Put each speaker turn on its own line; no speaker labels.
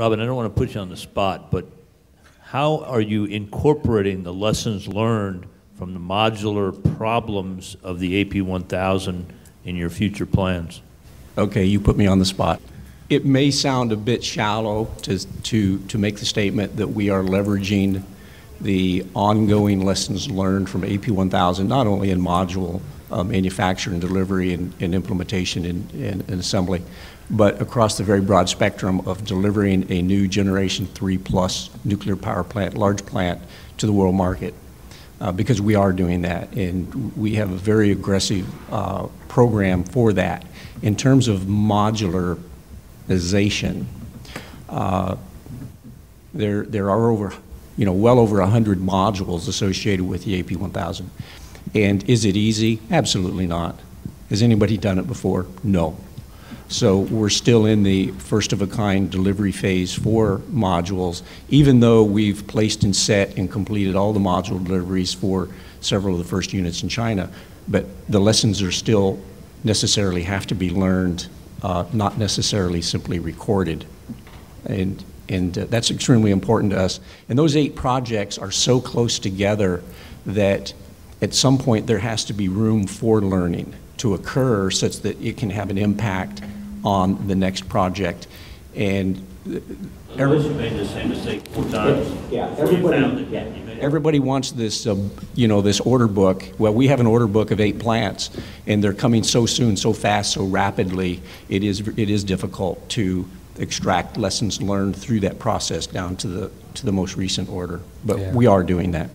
Robin, I don't want to put you on the spot, but how are you incorporating the lessons learned from the modular problems of the AP 1000 in your future plans?
Okay, you put me on the spot. It may sound a bit shallow to, to, to make the statement that we are leveraging the ongoing lessons learned from AP 1000, not only in module uh, manufacture and delivery and, and implementation and, and, and assembly, but across the very broad spectrum of delivering a new Generation 3 plus nuclear power plant, large plant, to the world market. Uh, because we are doing that, and we have a very aggressive uh, program for that. In terms of modularization, uh, there, there are over, you know, well over 100 modules associated with the AP1000. And is it easy? Absolutely not. Has anybody done it before? No. So we're still in the first-of-a-kind delivery phase for modules, even though we've placed and set and completed all the module deliveries for several of the first units in China. But the lessons are still necessarily have to be learned, uh, not necessarily simply recorded. And, and uh, that's extremely important to us. And those eight projects are so close together that at some point there has to be room for learning to occur such that it can have an impact on the next project. And
Unless you made the same mistake four times
Yeah,
before you
everybody-
found it.
yeah.
You made-
everybody wants this, uh, you know, this order book. Well, we have an order book of eight plants, and they're coming so soon, so fast, so rapidly. It is, it is difficult to extract lessons learned through that process down to the, to the most recent order.
Yeah.
But we are doing that.